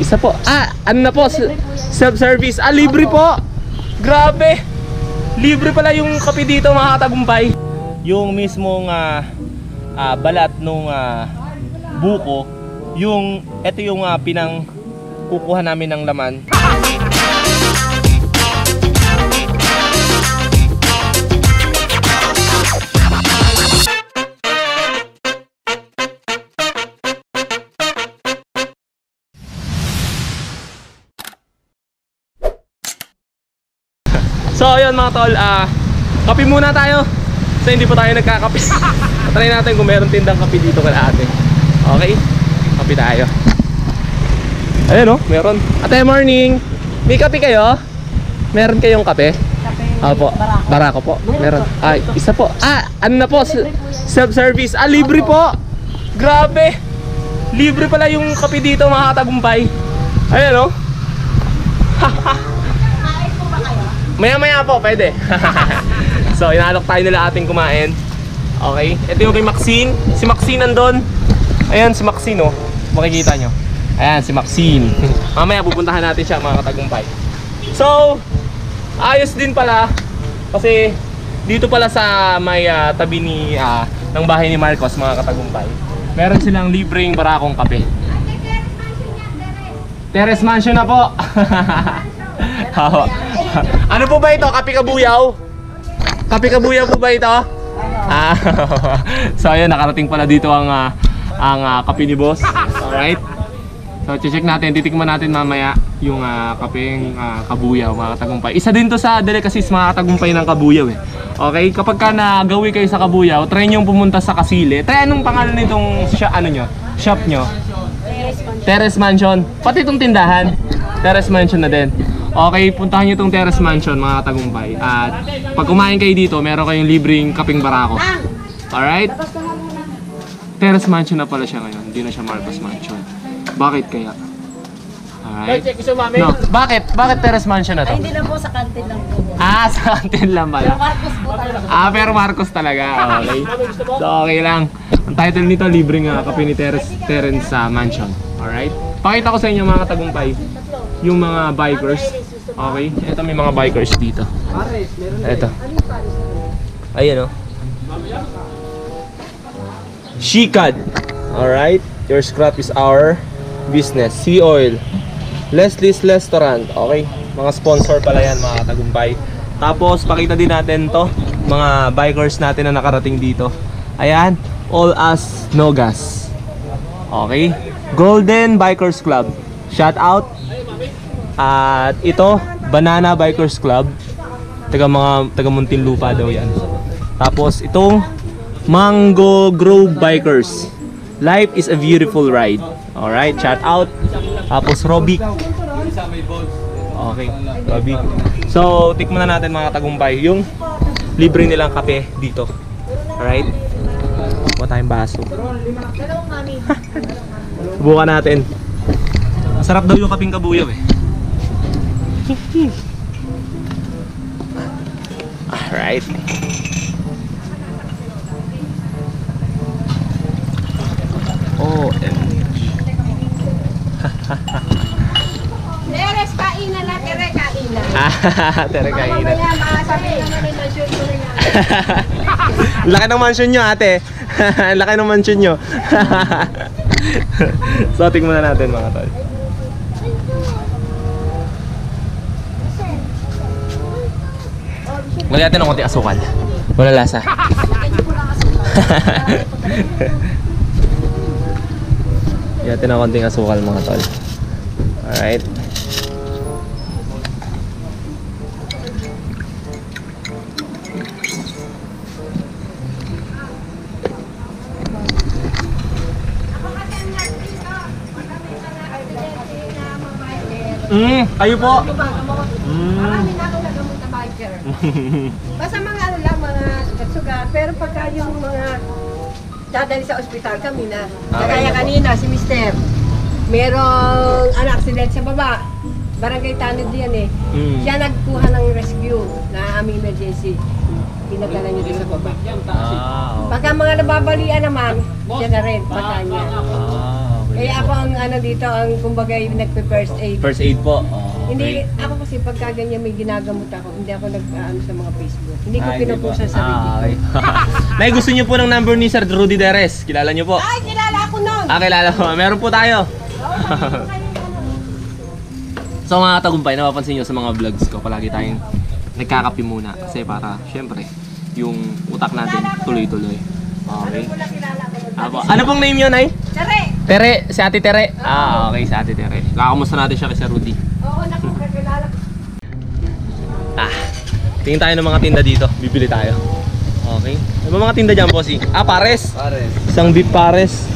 isa po. Ah, ano na po? Self-service. Ah, libre po. Grabe. Libre pala yung kape dito mga katagumpay. Yung mismong ah, ah, balat nung ah, buko, yung ito yung ah, pinang kukuha namin ng laman. So ayun mga tol, ah kape muna tayo. Kasi hindi pa tayo nagkakape. Try natin kung meron tindang kape dito kala ate. Okay? Kape tayo. Ayun oh, meron. Ate, morning. May kape kayo? Meron kayong kape? Opo. Barako po. Meron. Ay, isa po. Ah, ano na po? Self-service. Ah, libre po. Grabe. Libre pala yung kape dito mga katagumpay. Ayun oh. Maya maya po, pwede. so, inalok tayo nila ating kumain. Okay. Ito yung kay Maxine. Si Maxine nandun. Ayan, si Maxine, oh. Makikita nyo. Ayan, si Maxine. Mamaya pupuntahan natin siya, mga katagumpay. So, ayos din pala. Kasi, dito pala sa may ah, tabi ni, ah, ng bahay ni Marcos, mga katagumpay. Meron silang libreng barakong kape. Terrace Mansion na po. Oo. ano po ba ito? Kape Kabuyaw? Kape Kabuyaw po ba ito? Ah, so ayun, nakarating pala dito ang ah, ang ah, kape ni boss. Alright? So check natin, titikman natin mamaya yung ah, kapeng ah, kabuyaw mga katagumpay. Isa din to sa delicacies mga katagumpay ng kabuyaw eh. Okay, kapag ka nagawi kayo sa kabuyaw, try nyo pumunta sa Kasile. Try anong pangalan nitong shop, ano nyo? Shop nyo? Terrace Mansion. Pati itong tindahan. Terrace Mansion na din. Okay, puntahan nyo itong Terrace Mansion mga katagumpay. At pag kumain kayo dito, meron kayong libreng kaping barako. Alright? Terrace Mansion na pala siya ngayon. Hindi na siya Marcos Mansion. Bakit kaya? Alright. No, bakit? Bakit Terrace Mansion na to? Ay, hindi lang po sa kantin lang po. Ah, sa kantin lang Pero pala. Marcos po talaga. Ah, pero Marcos talaga. Okay. So, okay lang. Ang title nito, libreng uh, kape ni Terence, Terence sa mansion. Alright? Pakita ko sa inyo mga katagumpay. Yung mga bikers. Okay? Ito may mga bikers dito. Ito. Ayan o. Shikad. Alright? Your scrap is our business. Sea Oil. Leslie's Restaurant. Okay? Mga sponsor pala yan mga katagumpay. Tapos pakita din natin to mga bikers natin na nakarating dito. Ayan, all us no gas. Okay? Golden Bikers Club. Shout out. At ito, Banana Bikers Club. Taga mga taga Muntinlupa daw 'yan. Tapos itong Mango Grove Bikers. Life is a beautiful ride. Alright, shout out. Tapos Robic. Okay, Robic. So, tikman na natin mga tagumpay yung libre nilang kape dito. Alright? Kuha tayong baso. Subukan natin. Masarap daw yung kaping kabuyaw eh. Alright. Oh, Teres, kainan na, tere, kainan. Ah, tere kainan. Mamaya, makasabihin naman yung mansion ko na yan. Laki ng mansion nyo ate. Laki ng mansion nyo. so, tingnan na natin mga tol. Lagyan natin ng konti asukal. Wala lasa. Lagyan natin ng konting asukal mga tol. Alright. Mm, kayo po. Mm. Biker. Basta mga ano lang, mga sugat-sugat. Pero pagka yung mga dadali sa ospital kami na. Kagaya kanina, si Mister. Merong ano, accident sa baba. Barangay Tanod yan eh. Mm. Siya nagkuha ng rescue na aming emergency. Pinadala niyo din sa baba. Ah, Pagka mga nababalian naman, siya na rin, pagka niya. Ah, okay. Eh ako ang ano dito, ang kumbaga yung nagpe-first aid. First aid po. Oh, Hindi, ako kasi pagka ganyan may ginagamot ako, hindi ako nag-ano sa mga Facebook. Hindi ko hindi pinupusa ba? sa sarili Ah, ko. okay. Nay, gusto niyo po ng number ni Sir Rudy Deres. Kilala niyo po? Ay, kilala ako nun! Ah, kilala po. Meron po tayo. so mga tagumpay, napapansin nyo sa mga vlogs ko, palagi tayong nagkakapi muna. Kasi para, syempre, yung utak natin tuloy-tuloy. Okay. Wala kilala ko nun. Apo. Ano pong name yun, Nay? Sare! Tere, si Ate Tere. Ah, okay, si Ate Tere. Kakamusta natin siya kay Sir Rudy. Tingin tayo ng mga tinda dito. Bibili tayo. Okay. Ano ba mga tinda dyan, bossing? Ah, pares. Pare, Isang beef pares.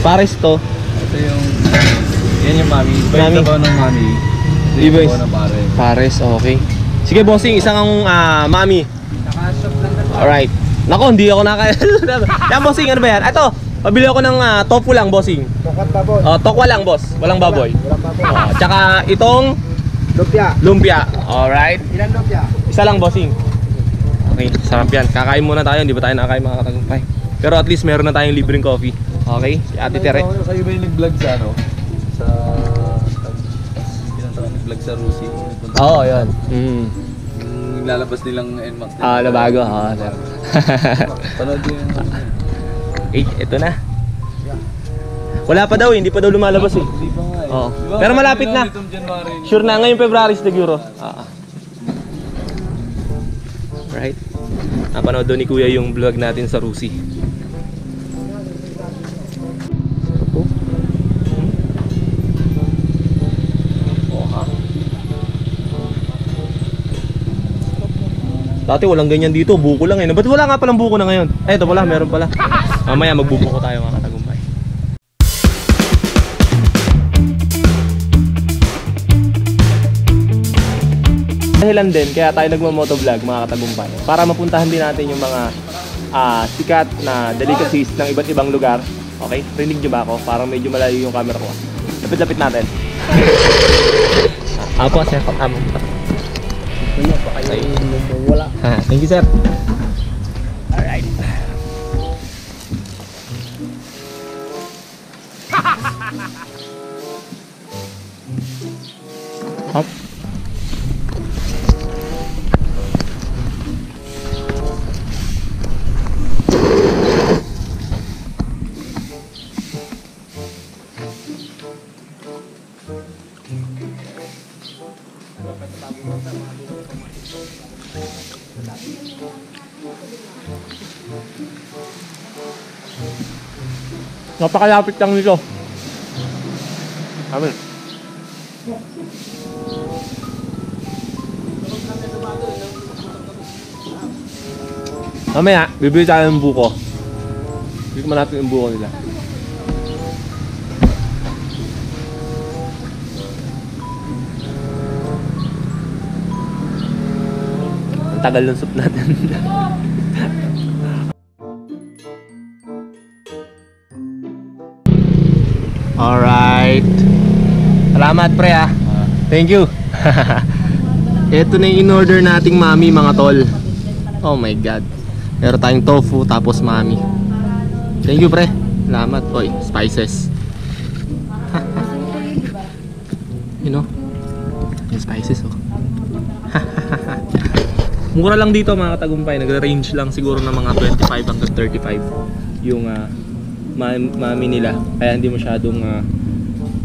Pares to. ito yung... Yan yung mami. Iba Mami. yung sabaw ng mami. Ito Iba yung is- sabaw ng pare. Pares, okay. Sige, bossing, isang ang ah, mami. Naka-shop lang na Alright. Nako, hindi ako naka... yan, bossing, ano ba yan? Ito, pabili ako ng ah, tofu lang, bossing. Tokat baboy. Oh, tokwa lang, boss. Walang baboy. Walang baboy. Oh, tsaka itong Lupya. lumpia. Alright. Ilan lupya? Isa lang, bossing. Okay, sarap yan. Kakain muna tayo, hindi ba tayo nakakain mga katagumpay? Pero at least meron na tayong libreng coffee. Okay? Si Ate Tere. Kayo ba yung nag-vlog sa ano? Sa... Nag-vlog sa Rusi. Oo, oh, yun. Mm. Yung lalabas nilang NMAX. Ah, nabago. Oo, sir. Panood yun. eh, ito na. Wala pa daw, eh, hindi pa daw lumalabas eh. Hindi pa nga eh. Oo. Pero malapit na. Sure na, ngayong February siguro. Ah. Right. Napanood doon ni Kuya yung vlog natin sa Rusi. Dati walang ganyan dito, buko lang eh. Ba't wala nga palang buko na ngayon? Eh, ito pala, meron pala. Mamaya magbubuko tayo mga katagumpay. Dahilan din kaya tayo nagmo-motovlog mga katagumpay para mapuntahan din natin yung mga ah, sikat na delicacies ng iba't ibang lugar. Okay? Rinig nyo ba ako? Parang medyo malayo yung camera ko. Lapit-lapit natin. Apo, sir. Amo. Wala. Ha, thank you, sir. Alright. Hop. Napakalapit lang nito. Amin. Mamaya, bibili tayo ng buko. Bibili natin yung buko nila. Ang tagal ng soup natin. Salamat pre ah. Thank you. Ito na yung in-order nating mami mga tol. Oh my god. Meron tayong tofu tapos mami. Thank you pre. Salamat. Oy, spices. you know? Yung spices oh. Mura lang dito mga katagumpay. Nagre-range lang siguro ng mga 25 hanggang 35 yung ma- mami nila. Kaya hindi masyadong ah,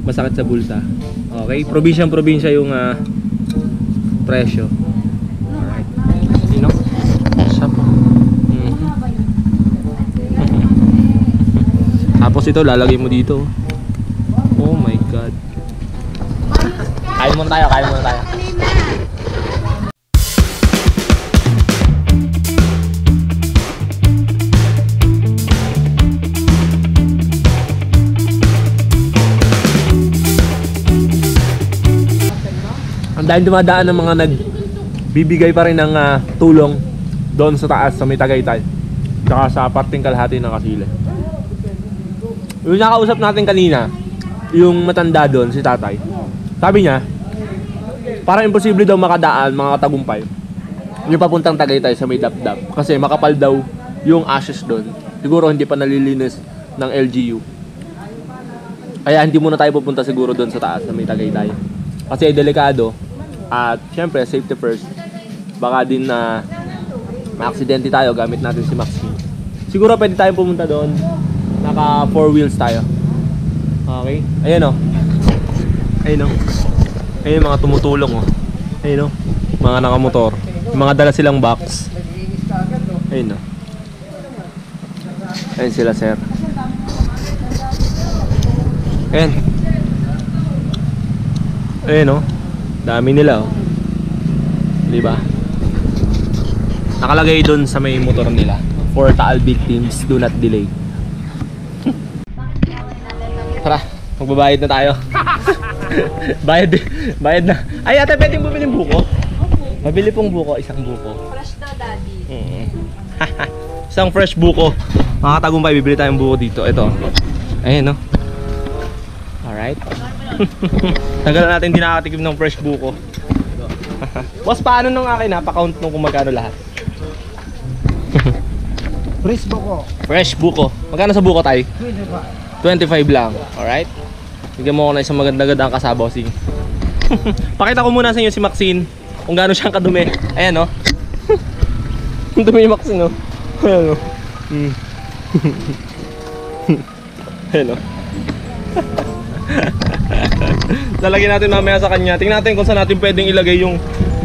masakit sa bulsa. Okay? Probinsyang probinsya yung ah, presyo. Alright. Know? Shop. Mhm. Tapos ito, lalagay mo dito. Oh my God. Kain muna tayo, kain muna tayo. Dahil dumadaan ng mga nagbibigay pa rin ng ah, tulong doon sa taas sa may Tagaytay. Tsaka sa parting kalahati ng Kasile. Yung nakausap natin kanina, yung matanda doon, si tatay. Sabi niya, parang imposible daw makadaan mga katagumpay. Yung papuntang Tagaytay sa may dapdap. Kasi makapal daw yung ashes doon. Siguro hindi pa nalilinis ng LGU. Kaya hindi muna tayo pupunta siguro doon sa taas na may Tagaytay. Kasi delikado at syempre safety first. Baka din na ma-aksidente tayo gamit natin si Maxine. Siguro pwede tayong pumunta doon. Naka four wheels tayo. Okay? Ayan o. Ayun o. Ayun yung mga tumutulong o. Ayun o. Mga nakamotor. Yung mga dala silang box. Ayun o. Ayun sila sir. Ayan. Ayun o. Dami nila o. Di ba? Nakalagay doon sa may motor nila. For Taal victims, do not delay. Tara, magbabayad na tayo. bayad, bayad na. Ay, ate, pwedeng bumili ng buko? Mabili pong buko, isang buko. Fresh daw, daddy. Mm. isang fresh buko. Mga tagumpay, bibili tayong buko dito. Ito. Ayan, no? Alright. Tagal na natin hindi nakakatikim ng fresh buko. Boss, paano nung akin ha? Pa-count nung kung magkano lahat. Fresh buko. Fresh buko. Magkano sa buko tayo? 25. 25 lang. Alright? Bigyan mo ako na isang maganda-gandang kasabosing. Pakita ko muna sa inyo si Maxine kung gaano siyang kadumi. Ayan, no? Ang dumi ni Maxine, no? Ayan, no? Mm. Ayan, no? Lalagyan natin mamaya sa kanya. Tingnan natin kung saan natin pwedeng ilagay yung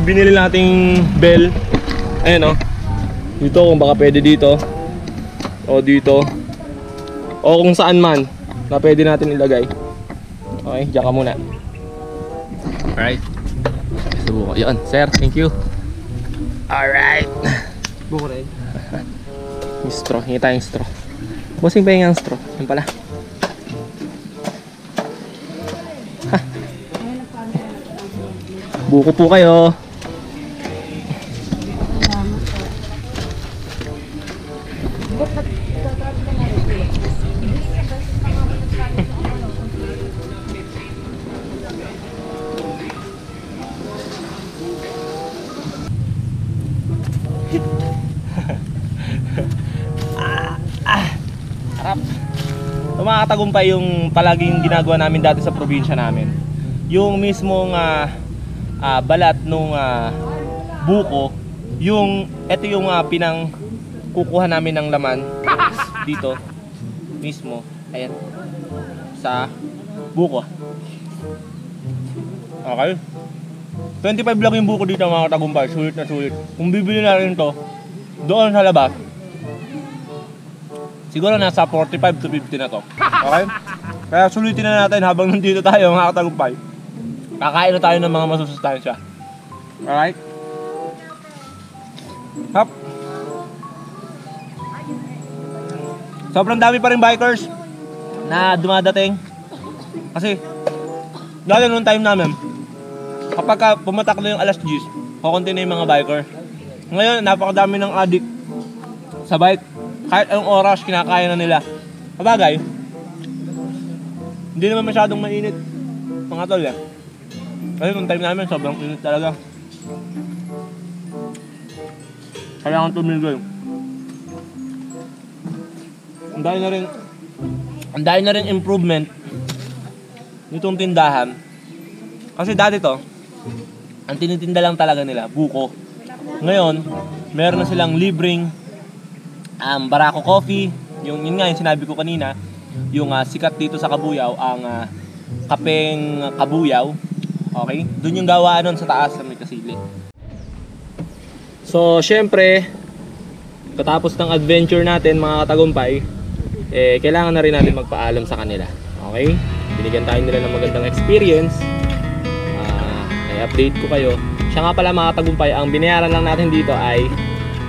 binili nating bell. Ayan, no? Dito, kung baka pwede dito. O dito. O kung saan man na pwede natin ilagay. Okay, diyan ka muna. Alright. Subuko. Yun, sir. Thank you. Alright. Buko rin. Yung straw. Hingi tayong straw. Bossing pa yung straw. Yan pala. Buko po kayo. Harap. Tumakatagumpay yung palaging ginagawa namin dati sa probinsya namin. Yung mismong ah, ah, balat nung ah, buko, yung ito yung ah, pinang kukuha namin ng laman dito mismo. Ayan. Sa buko. Okay. 25 lang yung buko dito mga katagumpay. Sulit na sulit. Kung bibili na rin to, doon sa labas, Siguro nasa 45 to 50 na to. Okay? Kaya sulitin na natin habang nandito tayo mga katagumpay. Kakain na tayo ng mga masusustansya. Alright? Hop. Sobrang dami pa rin bikers na dumadating. Kasi, dahil nung time namin, kapag ka pumatak na yung alas 10, kukunti na yung mga biker. Ngayon, napakadami ng addict sa bike. Kahit anong oras, kinakaya na nila. Kabagay, hindi naman masyadong mainit. Mga tol eh. Kasi nung time namin, sobrang init talaga. Kailangan tumigil. Ang dahil na rin, ang dahil na rin improvement nitong tindahan. Kasi dati to, ang tinitinda lang talaga nila, buko. Ngayon, meron na silang libreng um, Barako Coffee, yung yun nga yung sinabi ko kanina, yung ah, sikat dito sa Kabuyaw, ang ah, kapeng Kabuyaw. Okay? Doon yung gawaan nun sa taas sa may kasili. So, syempre, katapos ng adventure natin mga katagumpay, eh, kailangan na rin natin magpaalam sa kanila. Okay? Binigyan tayo nila ng magandang experience. Ah, i-update ko kayo. Siya nga pala mga katagumpay, ang binayaran lang natin dito ay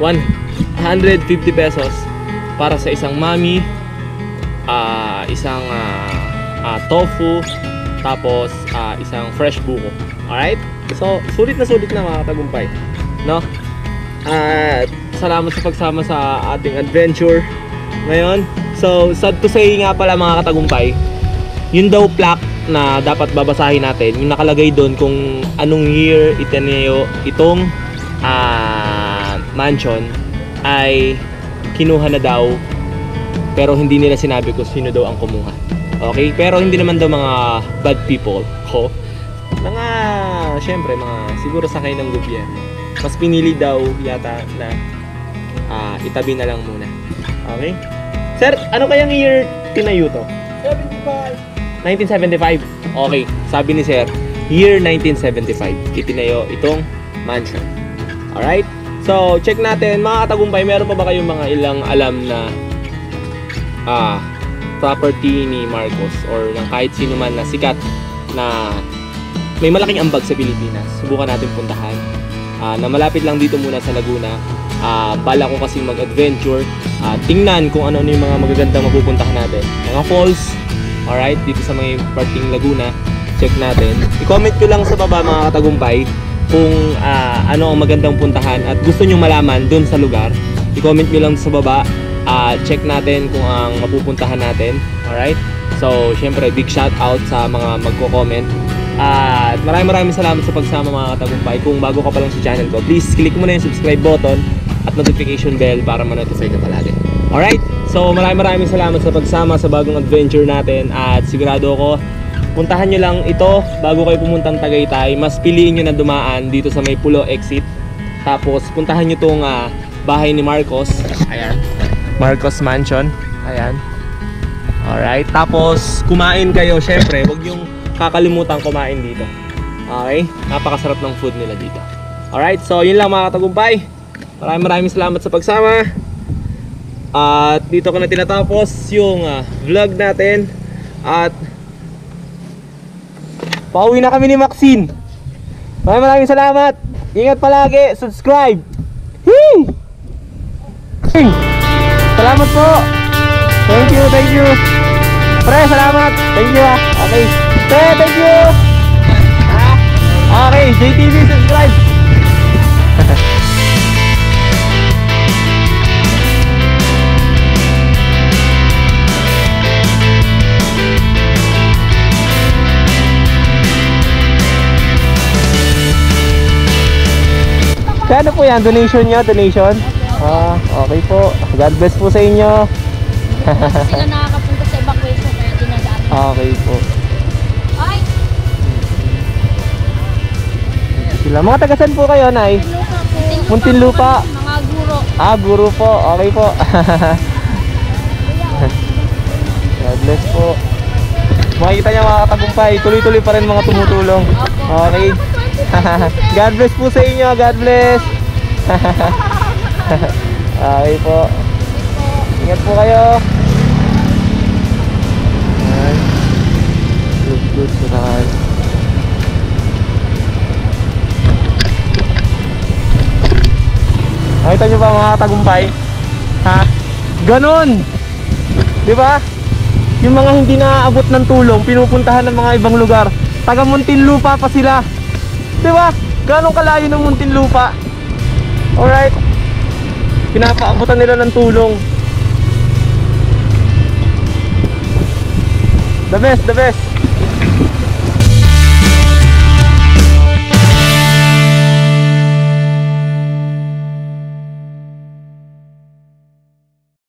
150 pesos para sa isang mami, ah, isang ah, ah, tofu, tapos ah, isang fresh buko. Alright? So, sulit na sulit na mga katagumpay. No? At salamat sa pagsama sa ating adventure ngayon. So, sad to say nga pala mga katagumpay, yun daw plaque na dapat babasahin natin, yung nakalagay doon kung anong year itinayo itong ah, mansion ay kinuha na daw pero hindi nila sinabi kung sino daw ang kumuha. Okay? Pero hindi naman daw mga bad people. Ho. Mga, syempre, mga siguro sakay ng gobyerno. Mas pinili daw yata na ah, itabi na lang muna. Okay? Sir, ano kayang year tinayo to? 1975. Okay, sabi ni Sir, year 1975, itinayo itong mansion. Alright? So, check natin, mga katagumpay, meron pa ba kayong mga ilang alam na ah, property ni Marcos or ng kahit sino man na sikat na may malaking ambag sa Pilipinas. Subukan natin puntahan. Ah, na malapit lang dito muna sa Laguna. Ah, bala ko kasing mag-adventure. Ah, tingnan kung ano-ano yung mga magagandang mapupuntahan natin. Mga falls, alright, dito sa mga parting Laguna. Check natin. I-comment ko lang sa baba mga katagumpay kung ah, ano ang magandang puntahan at gusto nyo malaman dun sa lugar. I-comment nyo lang sa baba. Ah, check natin kung ang mapupuntahan natin. Alright? So, syempre, big shout out sa mga magko-comment. At maraming maraming salamat sa pagsama mga katagumpay. Kung bago ka pa lang sa channel ko, please click mo na yung subscribe button at notification bell para ma-notify ka palagi. Alright? So maraming maraming salamat sa pagsama sa bagong adventure natin at sigurado ako puntahan nyo lang ito bago kayo pumuntang Tagaytay. Mas piliin nyo na dumaan dito sa may Pulo exit. Tapos puntahan nyo tong ah, bahay ni Marcos. Ayan. Marcos Mansion. Ayan. Alright. Tapos kumain kayo. Syempre, huwag yung kakalimutan kumain dito. Okay? Napakasarap ng food nila dito. Alright. So yun lang mga katagumpay. Maraming maraming salamat sa pagsama. At dito ko na tinatapos yung ah, vlog natin. At pauwi na kami ni Maxine. Maraming maraming salamat. Ingat palagi. Subscribe. Hee! Hey! Salamat po. Thank you, thank you. Pre, salamat. Thank you ah. Okay. Pre, thank you. Ah, okay, JTV, subscribe. Kano po yan? Donation nyo? Donation? Ah, okay po. God bless po sa inyo. Sila nakakapunta sa evacuation kaya dinadaan. Okay po. Ay! Sila. Mga tagasan po kayo, Nay? Muntinlupa po. Muntinlupa. Mga guro. Ah, guru po. Okay po. God bless po. Makikita niya mga katagumpay. Tuloy-tuloy pa rin mga tumutulong. Okay. God bless po sa inyo. God bless. okay po. Ingat po kayo. Ayan. Good, good. Surahan. Nakita nyo ba mga tagumpay? Ha? Ganon! Di ba? Yung mga hindi naaabot ng tulong, pinupuntahan ng mga ibang lugar. Taga Muntinlupa pa sila. Di ba? Ganon kalayo ng Muntinlupa. Alright? Pinapaabutan nila ng tulong. The best, the best.